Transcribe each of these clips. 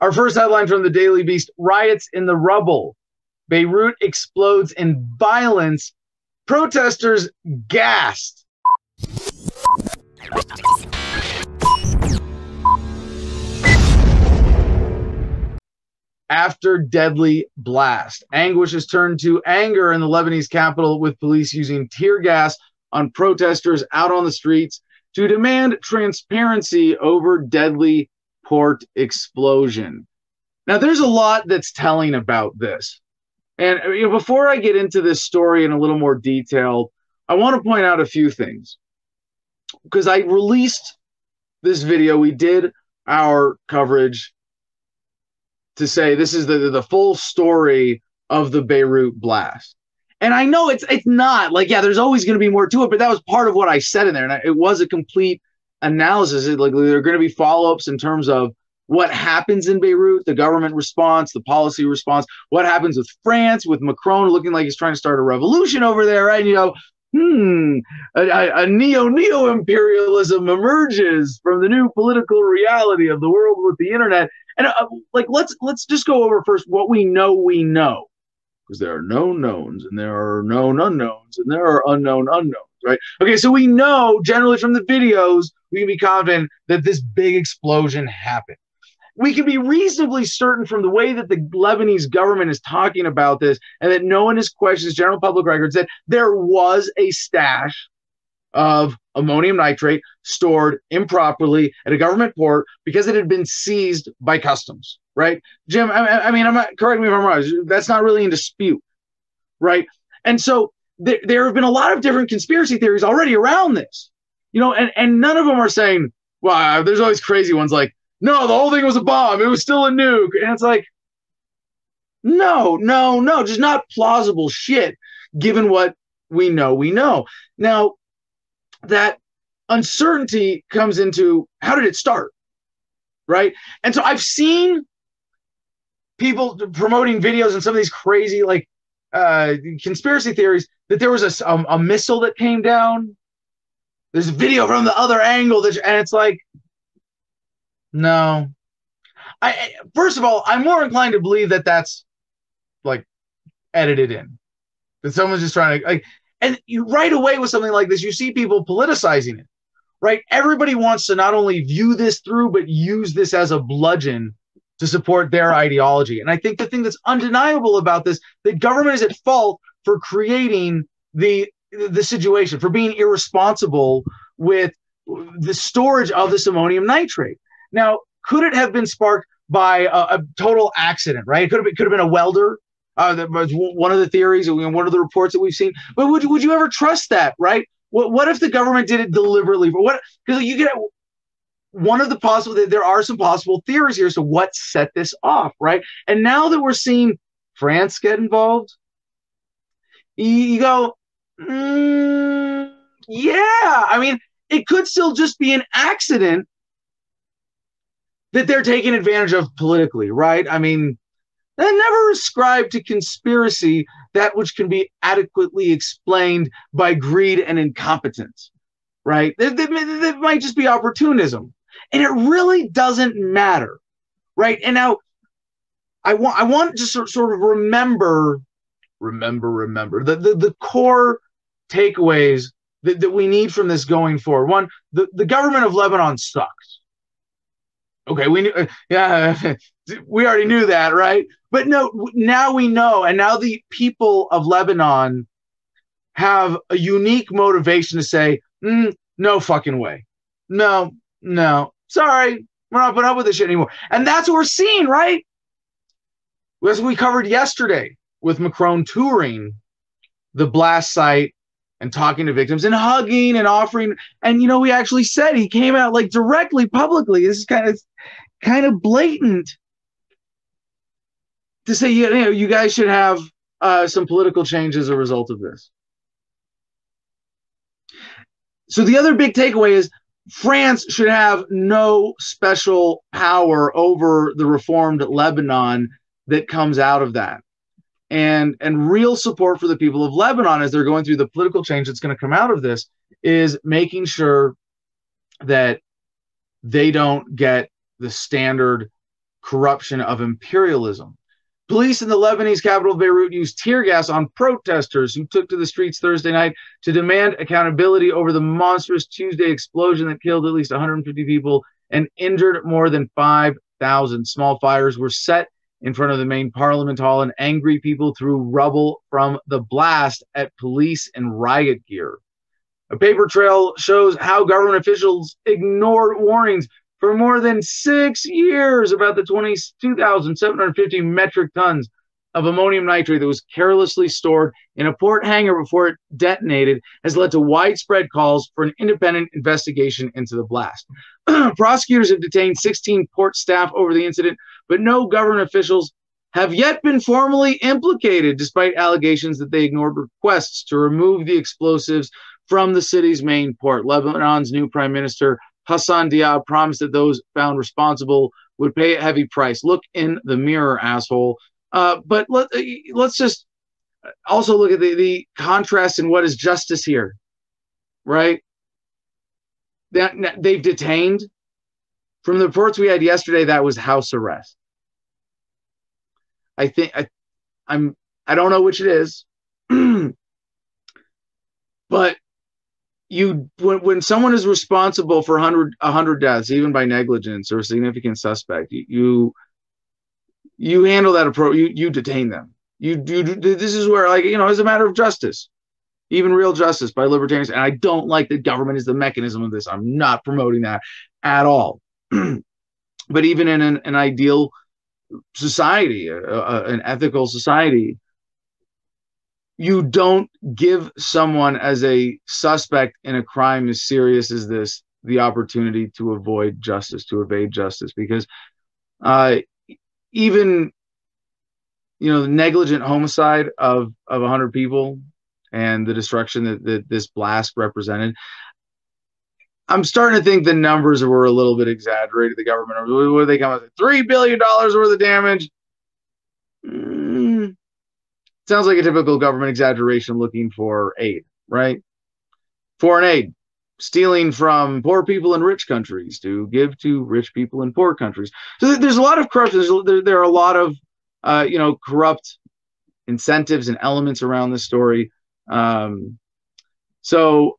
Our first headline from the Daily Beast riots in the rubble. Beirut explodes in violence. Protesters gassed. After deadly blast, anguish has turned to anger in the Lebanese capital with police using tear gas on protesters out on the streets to demand transparency over deadly port explosion. Now, there's a lot that's telling about this. And uh, you know, before I get into this story in a little more detail, I want to point out a few things. Because I released this video, we did our coverage to say this is the, the full story of the Beirut blast. And I know it's it's not like yeah, there's always going to be more to it, but that was part of what I said in there, and I, it was a complete analysis. Like there are going to be follow ups in terms of what happens in Beirut, the government response, the policy response, what happens with France, with Macron looking like he's trying to start a revolution over there, right? You know, hmm, a, a neo neo imperialism emerges from the new political reality of the world with the internet. And uh, like, let's let's just go over first what we know we know, because there are known knowns and there are known unknowns and there are unknown unknowns, right? Okay, so we know generally from the videos we can be confident that this big explosion happened we can be reasonably certain from the way that the Lebanese government is talking about this and that no one has questioned general public records that there was a stash of ammonium nitrate stored improperly at a government port because it had been seized by customs, right? Jim, I, I mean, I'm not, correct me if I'm wrong. That's not really in dispute, right? And so there, there have been a lot of different conspiracy theories already around this, you know, and, and none of them are saying, well, there's always crazy ones like, no, the whole thing was a bomb. It was still a nuke. And it's like, no, no, no, just not plausible shit given what we know we know. Now, that uncertainty comes into how did it start? Right. And so I've seen people promoting videos and some of these crazy, like, uh, conspiracy theories that there was a, a, a missile that came down. There's a video from the other angle that, and it's like, no. I first of all, I'm more inclined to believe that that's like edited in. That someone's just trying to like and you right away with something like this, you see people politicizing it. Right? Everybody wants to not only view this through, but use this as a bludgeon to support their ideology. And I think the thing that's undeniable about this, the government is at fault for creating the the situation, for being irresponsible with the storage of this ammonium nitrate. Now, could it have been sparked by a, a total accident? Right? It could have been, could have been a welder. Uh, that was one of the theories, and one of the reports that we've seen. But would would you ever trust that? Right? What what if the government did it deliberately? But What because you get one of the possible there are some possible theories here. So what set this off? Right? And now that we're seeing France get involved, you, go, mm, yeah. I mean, it could still just be an accident that they're taking advantage of politically, right? I mean, they never ascribe to conspiracy that which can be adequately explained by greed and incompetence, right? That, might just be opportunism. And it really doesn't matter, right? And now I want I want to sort, sort of remember, remember, remember the, the, the core takeaways that, that we need from this going forward. One, the, the government of Lebanon sucks Okay, we knew, uh, yeah, we already knew that, right? But no, now we know, and now the people of Lebanon have a unique motivation to say, mm, no fucking way, no, no, sorry, we're not putting up with this shit anymore, and that's what we're seeing, right? As we covered yesterday with Macron touring the blast site and talking to victims and hugging and offering. And you know, we actually said he came out like directly publicly. This is kind of kind of blatant to say you know you guys should have uh, some political change as a result of this. So the other big takeaway is France should have no special power over the reformed Lebanon that comes out of that and and real support for the people of Lebanon as they're going through the political change that's going to come out of this is making sure that they don't get the standard corruption of imperialism. Police in the Lebanese capital Beirut used tear gas on protesters who took to the streets Thursday night to demand accountability over the monstrous Tuesday explosion that killed at least 150 people and injured more than 5,000. Small fires were set in front of the main parliament hall, and angry people threw rubble from the blast at police in riot gear. A paper trail shows how government officials ignored warnings for more than six years about the 22,750 metric tons of ammonium nitrate that was carelessly stored in a port hangar before it detonated has led to widespread calls for an independent investigation into the blast. Prosecutors have detained 16 port staff over the incident, but no government officials have yet been formally implicated, despite allegations that they ignored requests to remove the explosives from the city's main port. Lebanon's new prime minister Hassan Diab promised that those found responsible would pay a heavy price. Look in the mirror, asshole. Uh, but let, uh, let's just also look at the, the contrast in what is justice here, right? That they've detained from the reports we had yesterday. That was house arrest. I think I, I'm I don't know which it is, but you when, when someone is responsible for 100 100 deaths even by negligence or a significant suspect you you handle that approach you you detain them. You do this is where like you know as a matter of justice even real justice by libertarians. And i don't like that government is the mechanism of this. I'm not promoting that at all. But even in an, an ideal society an ethical society you don't give someone as a suspect in a crime as serious as this the opportunity to avoid justice, to evade justice, because uh, even you know the negligent homicide of of 100 people and the destruction that, that this blast represented i'm starting to think the numbers were a little bit exaggerated. The government what they come with? Three billion dollars worth of damage? Mm, sounds like a typical government exaggeration looking for aid, right? Foreign aid, stealing from poor people in rich countries to give to rich people in poor countries. So there's a lot of corruption. There, there, are a lot of, uh, you know, corrupt incentives and elements around this story. Um, so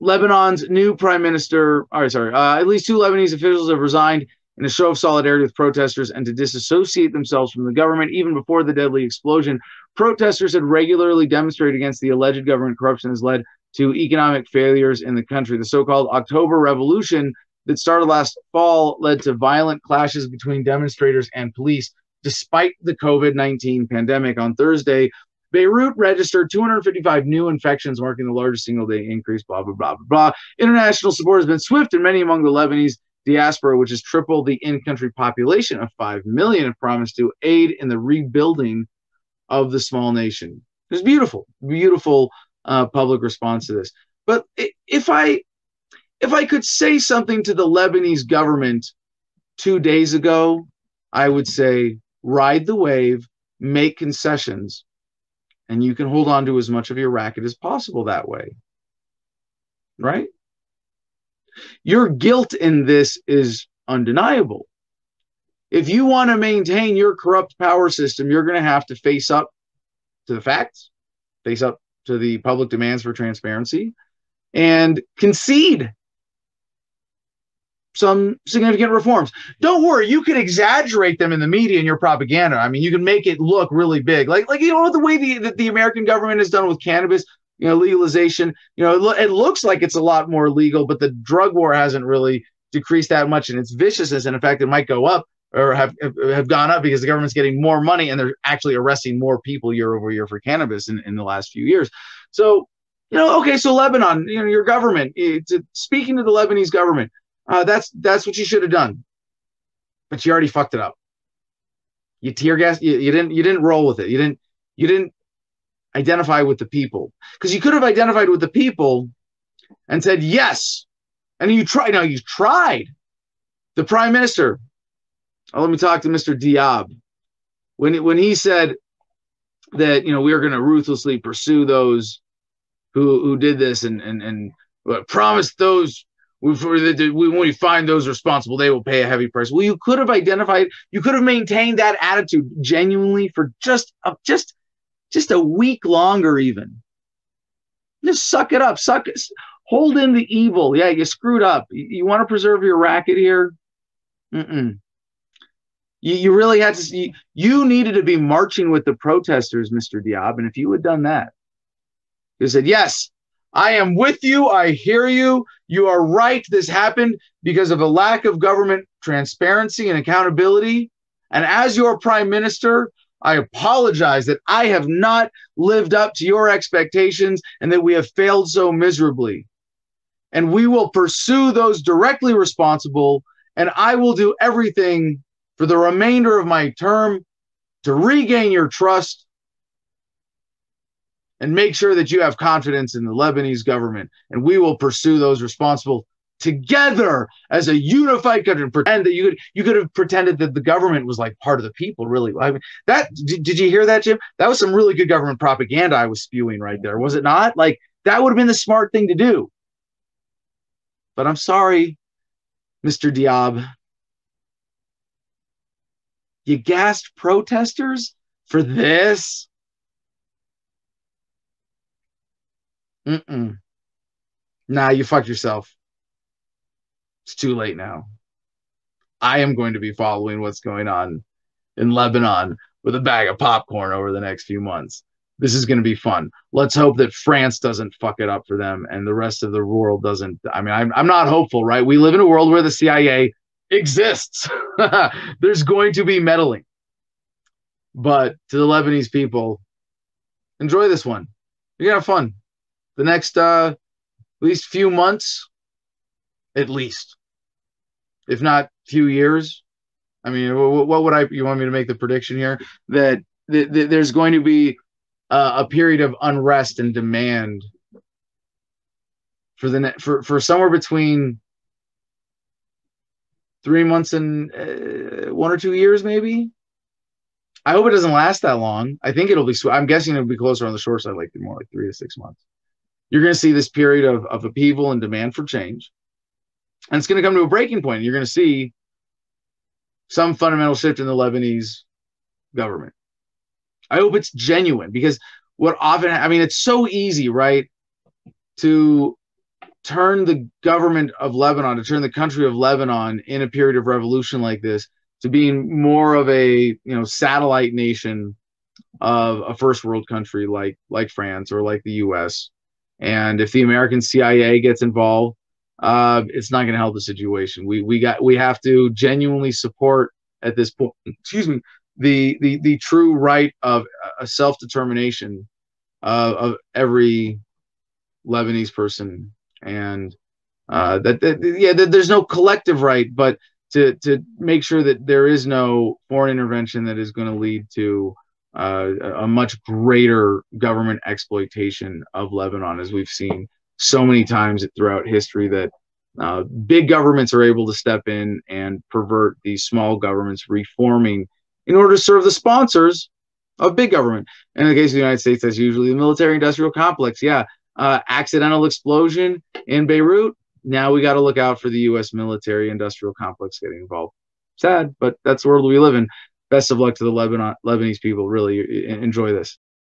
Lebanon's new prime minister, or sorry, uh, at least two Lebanese officials have resigned in a show of solidarity with protesters and to disassociate themselves from the government. Even before the deadly explosion, protesters had regularly demonstrated against the alleged government corruption has led to economic failures in the country. The so called October Revolution that started last fall led to violent clashes between demonstrators and police, despite the COVID 19 pandemic. On Thursday, Beirut registered 255 new infections, marking the largest single day increase, blah, blah, blah, blah, blah. International support has been swift, and many among the Lebanese diaspora, which is triple the in-country population of 5 million, have promised to aid in the rebuilding of the small nation. It's beautiful, beautiful uh, public response to this. But if I if I could say something to the Lebanese government two days ago, I would say ride the wave, make concessions, and you can hold on to as much of your racket as possible that way. Right? Your guilt in this is undeniable. If you want to maintain your corrupt power system, you're going to have to face up to the facts, face up to the public demands for transparency, and concede some significant reforms. Don't worry, you can exaggerate them in the media and your propaganda. I mean, you can make it look really big, like like you know the way the, that the American government has done with cannabis you know, legalization. You know, it, lo- it looks like it's a lot more legal, but the drug war hasn't really decreased that much in its viciousness. And in fact, it might go up or have have gone up because the government's getting more money and they're actually arresting more people year over year for cannabis in, in the last few years. So, you know, okay, so Lebanon, you know, your government, it's, speaking to the Lebanese government, uh, that's that's what you should have done, but you already fucked it up. You tear gas, you, you didn't you didn't roll with it. You didn't you didn't identify with the people because you could have identified with the people and said yes and you tried now you tried the prime minister oh, let me talk to mr diab when, when he said that you know we are going to ruthlessly pursue those who who did this and and and promised those when we find those responsible, they will pay a heavy price. Well, you could have identified, you could have maintained that attitude genuinely for just a, just just a week longer, even. Just suck it up, suck it, hold in the evil. Yeah, you screwed up. You, you want to preserve your racket here? Mm-mm. You, you really had to. You, you needed to be marching with the protesters, Mr. Diab, and if you had done that, you said, "Yes, I am with you. I hear you. You are right. This happened because of a lack of government transparency and accountability. And as your prime minister, I apologize that I have not lived up to your expectations and that we have failed so miserably. And we will pursue those directly responsible. And I will do everything for the remainder of my term to regain your trust and make sure that you have confidence in the Lebanese government. And we will pursue those responsible together as a unified country and pretend that you could you could have pretended that the government was like part of the people really. I mean that did, did you hear that jim? That was some really good government propaganda i was spewing right there was it not? Like that would have been the smart thing to do. But i'm sorry mr diab you gassed protesters for this Mm-mm. Nah, you fucked yourself. It's too late now. I am going to be following what's going on in Lebanon with a bag of popcorn over the next few months. This is going to be fun. Let's hope that France doesn't fuck it up for them and the rest of the world doesn't. I mean, I'm, I'm not hopeful, right? We live in a world where the CIA exists. There's going to be meddling. But to the Lebanese people, enjoy this one. You're to have fun the next uh, at least few months, at least, if not few years. I mean, what would I? You want me to make the prediction here that th- th- there's going to be uh, a period of unrest and demand for the ne- for for somewhere between three months and uh, one or two years, maybe. I hope it doesn't last that long. I think it'll be. I'm guessing it'll be closer on the short side, like more like three to six months you're going to see this period of, of upheaval and demand for change. And it's going to come to a breaking point. You're going to see some fundamental shift in the Lebanese government. I hope it's genuine because what often, I mean, it's so easy, right, to turn the government of Lebanon, to turn the country of Lebanon in a period of revolution like this to being more of a, you know, satellite nation of a first world country like like France or like the US and if the American CIA gets involved, uh, it's not going to help the situation. We we got we have to genuinely support at this point. Excuse me, the the the true right of a self determination uh, of every Lebanese person, and uh, that, that yeah, that there's no collective right, but to to make sure that there is no foreign intervention that is going to lead to uh, a much greater government exploitation of Lebanon, as we've seen so many times throughout history that uh, big governments are able to step in and pervert these small governments, reforming in order to serve the sponsors of big government. And in the case of the United States, that's usually the military industrial complex. Yeah, uh, accidental explosion in Beirut. Now we got to look out for the U.S. military industrial complex getting involved. Sad, but that's the world we live in best of luck to the Lebanon Lebanese people. Really enjoy this.